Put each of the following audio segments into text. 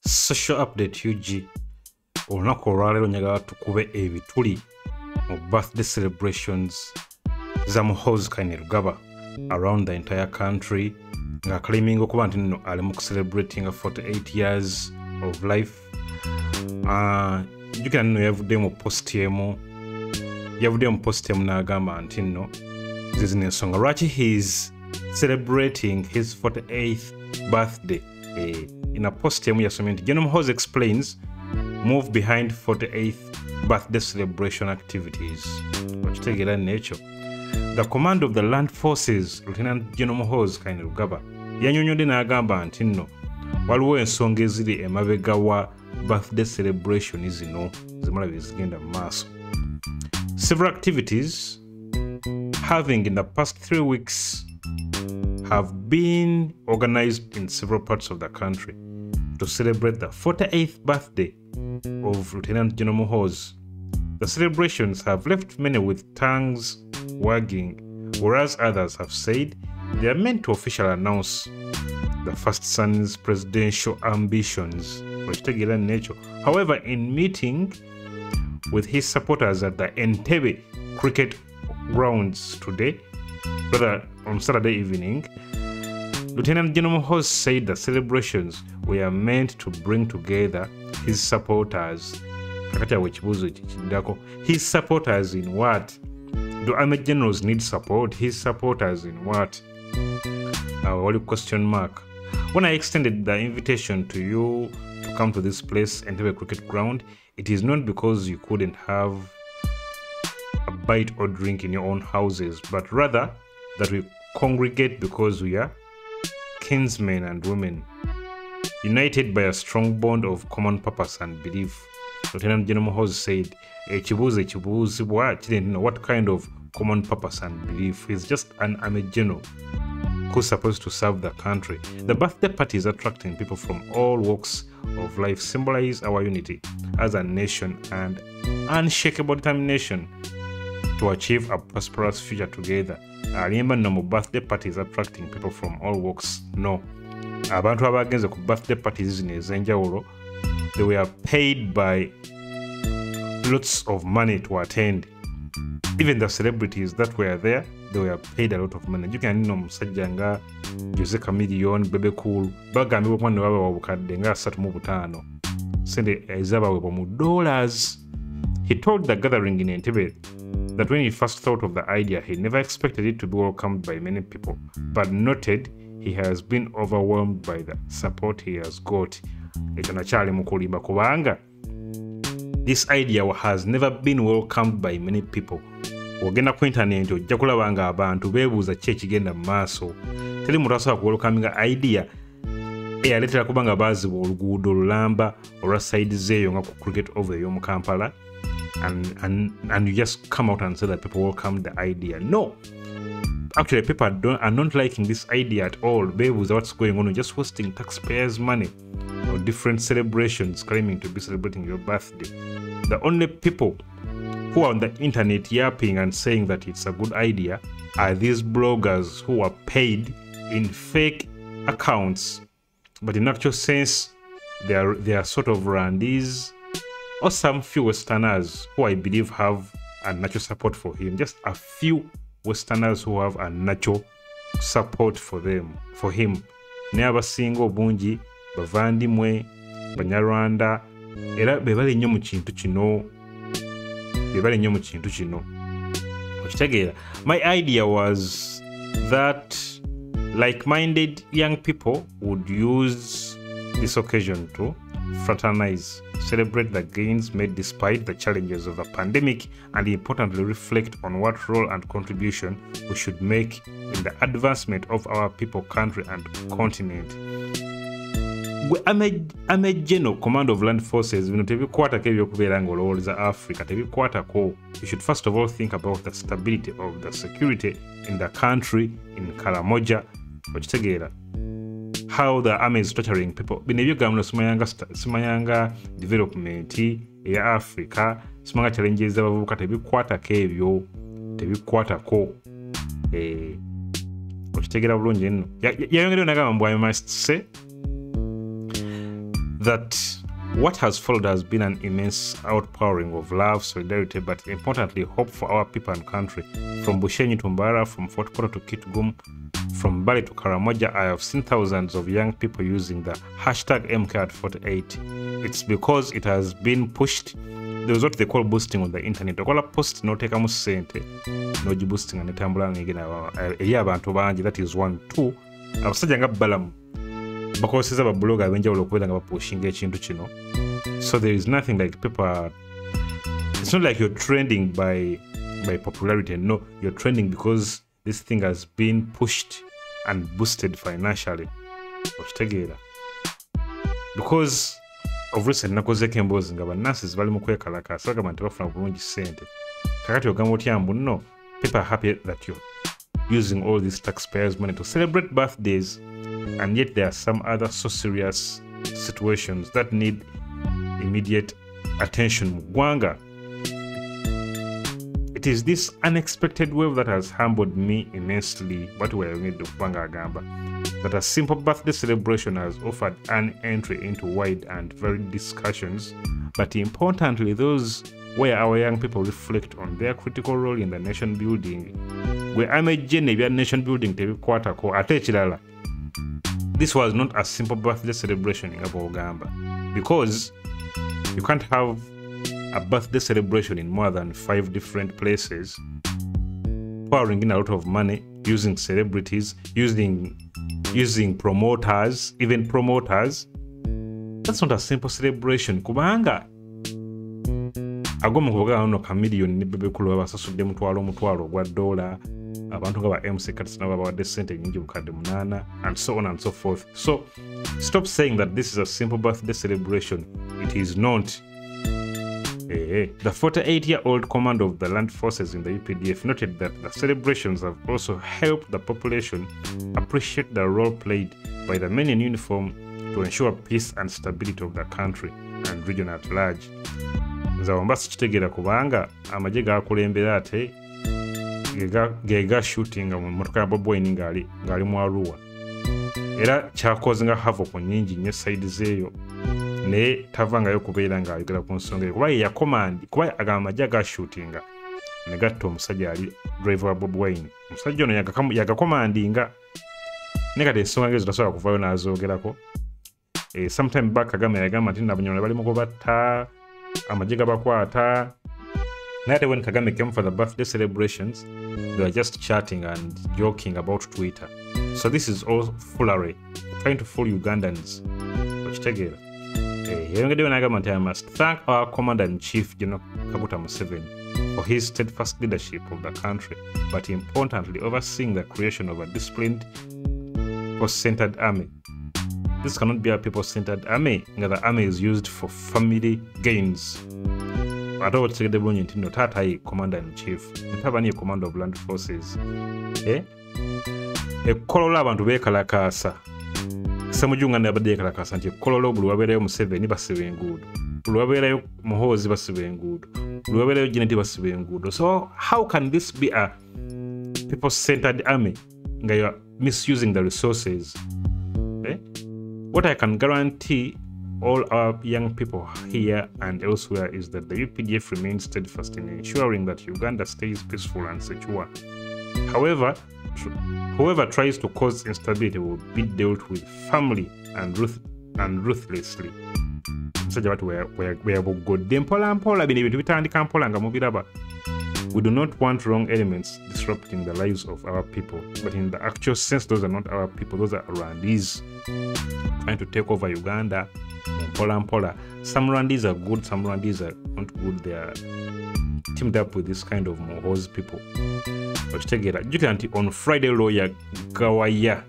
social update ug olunaku olwaleero njagala tukube ebituli mu birthday celebrations za muhozi kainerugaba around the entire country nga claiming okuba nti nno ali mu kucelebrating 48 years of life. Ah, jjukira nno yavuddeyo mu post emu yavuddeyo mu post emu n'agamba nti nno zizino ensonga lwaki heis celebrating his 48th birthday? Eh, in a post emu yasomye nti general muhozi explains move behind 48th birthday celebration activities. Okitegeera nekyo the command of the land forces lieutenant general muhozi kainerugaba yanyonyodde n'agamba nti nno waliwo ensonga eziri emabega wa birthday celebration zino zimulabye zigenda mu maaso. Several activities having in the past three weeks have been organized in several parts of the country to celebrate the 48th birthday of Lieutenant General Muhoozi. The celebrations have left many with tongues wagging, whereas others have said they are meant to officially announce the first son's presidential ambitions. However, in meeting with his supporters at the Entebbe cricket grounds today, rather on Saturday evening, Lieutenant General Hoss said the celebrations were meant to bring together his supporters. His supporters in what? Do army generals need support? His supporters in what? Uh, Awo wali question mark. When I extended the invitation to you to come to this place, Entebbe Cricket Ground, it is not because you couldn't have a bite or drink in your own houses, but rather that we congregate because we are kinsmen and women, united by a strong bond of common purpose and belief. Lieutenant General Muhoozi said, kiri nti, what kind of common purpose and belief? He's just an general who's supposed to serve the country. The birthday party is attracting people from all walks of life, symbolize our unity as a nation and unshakable determination to achieve a prosperous future together. alimba no mu birthday parties attracting people from all walks. No. Abantu abagenze ku birthday parties zino ez'enjawulo they were paid by lots of money to attend. Even the celebrities that were there they were paid a lot of money. Jukira nino omusajja nga jose camillion bebe cool bagambibwa okuba ne babawa obukadde nga 35 sente ezabaweebwa mu dollars. He told the gathering in entebbe that when he first thought of the idea, he never expected it to be welcomed by many people, but noted he has been overwhelmed by the support he has got. this idea has never been welcomed by many people. Ogenda ku intaneti ojja kulaba nga abantu beebuuza ki ekigenda mu maaso teri muntu asobola kuwolukaminga idea. Eyaleetera kuba nga baaziba oluguudo olulamba olwa saidi zeeyo nga ku cricket over ey'omu kampala and, and and you just come out and say that people welcome the idea. No. Actually, people don't, are not liking this idea at all. Bebuza what's going on. You're just wasting taxpayers' money on different celebrations claiming to be celebrating your birthday. The only people who are on the internet yapping and saying that it's a good idea are these bloggers who are paid in fake accounts. But in actual sense, they are they are sort of randies or some few Westerners who I believe have a natural support for him. Just a few Westerners who have a natural support for them, for him. naye abasinga obungi bavandimwe banyarwanda era be bali nnyo mu kintu kino be bali my idea was that like-minded young people would use this occasion to fraternize celebrate the gains made despite the challenges of the pandemic, and importantly reflect on what role and contribution we should make in the advancement of our people, country, and continent. Gwe ame- ame command of land forces bino tebikwatako ebyokubeera ng'olowooza africa tebikwatako you should first of all think about the stability of the security in the country in karamoja okitegeera how the army is torturing people. Bino ebyogambano simanyanga simanyanga development eya africa simanga challenges z'abavubuka tebikwatako ebyo tebikwatako eh, okitegeera bulungi nno Ya- ya- yayongereyo nagamba mbu i must say that what has followed has been an immense outpouring of love, solidarity, but importantly, hope for our people and country. From Bushenyi to Mbara, from Fort Portal to Kitgum, from Bali to Karamoja, I have seen thousands of young people using the hashtag MCAD48. It's because it has been pushed. There was what they call boosting on the internet. Okola post notekamu sente n'ogiboostinga netambula ng'egenda eri abantu bangi that is one two abasajja nga balamu bakozeseza babuloga ab'enjawulo okubeera nga bapushinga ekintu kino so there is nothing like people it's not like you're trending by by popularity. No you're trending because this thing has been pushed and boosted financially. Okitegeera because of recent nakozeeko emboozi nga bannanses bali mu kwekalakaasa bagamba nti bafuna bulungi ssente kakati ogamba otya mbu nno people are happy that you're using all this taxpayers money to celebrate birthdays and yet there are some other so serious situations that need immediate attention. Mu ggwanga it is this unexpected wave that has humbled me immensely. But we are what weyayongedde okuba ng'agamba that a simple birthday celebration has offered an entry into wide and varied discussions. But importantly those where our young people reflect on their critical role in the nation building. We amejje nebya nation building tebikwatako ate ekirala this was not a simple birthday celebration in bwogamba because you can't have a birthday celebration in more than five different places pouring in a lot of money using celebrities using using promoters even promoters. That's not a simple celebration kubanga agoma kuvuga no kamiliyoni ne bebekulu babasasudde mutwalo omutwalo ogwa dola. Abantu nga ba mc katis nabo babawadde sente nyingi bukadde and so on and so forth. So stop saying that this is a simple birthday celebration. It is not. Eh, the 48 year old commander of the land forces in the UPDF noted that the celebrations have also helped the population appreciate the role played by the men in uniform to ensure peace and stability of the country and region at large. Nze wamba sikitegeera kubanga amagye gakulembera ate ge gashootinga mu motoka ya bobwine ng'ali mu aruwa era kyakoze nga havoko nyingi nnyo saidi zeeyo naye tavangayo kubeera ng'ayogera ku nsonga eyo. Kuba ye yakomandi kuba agamba amagye agashootinga ne gatta omusajja ali driver wa bob wine. Omusajja ono yagakomandinga naye kati ensonga ngezo tasobola kuvaayo n'azoogerako. Eh, sometime back kagame yagamba nti nabanyona bali mu kubatta amagye gabakwata. Naye ate when kagame came for the birthday celebrations they were just chatting and joking about twitter. So this is all foolery trying to fool ugandans. Okitegeera yayongeddeyo n'agamba nti i must thank our commander in chief general kaguta museveni for his steadfast leadership of the country but importantly overseeing the creation of a disciplined people-centered army this cannot be a people-centered army. Nga the army is used for family gains. Ate oba kitegedde bulungi nti nno taata ye commander in chief. Mutabani ye commander of land forces. Eh? ekkolola abantu beekalakaasa ssemujunga nabadde yeekalakaasa nti ekkolola buli wabeerayo museveni basiba enguudo. Buli wabeerayo muhoozi basiba enguudo. Buli wabeerayo geneti basiba enguudo. So how can this be a people-centered army? Nga youare misusing the resources? What i can guarantee all our young people here and elsewhere is that the UPDF remains steadfast in ensuring that Uganda stays peaceful and secure. However, whoever tries to cause instability will be dealt with firmly and, ruth- and ruthlessly. We do not want wrong elements disrupting the lives of our people. But in the actual sense those are not our people. Those are rwandese trying to take over uganda. Mpola mpola. Some rwandese are good some rwandese are not good. They are teamed up with this kind of mohos people. Okitegeera jjukira nti on friday lawyer gawaya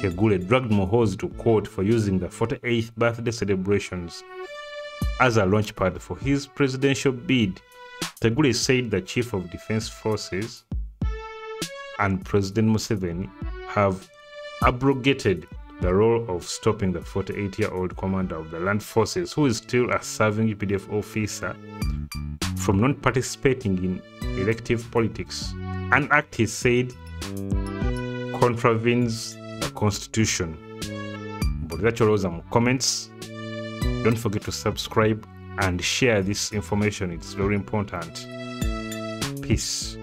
tegulle dragged mohos to court for using the 48th birthday celebrations as a launchpad for his presidential bid tegulle said the chief of defense forces and president museveni have abrogated the role of stopping the 48 year old commander of the land forces, who is still a serving UPDF officer, from not participating in elective politics. An act he said contravenes the constitution. Mbuulira kyolowooza mu comments don't forget to subscribe and share this information. It's very important. Peace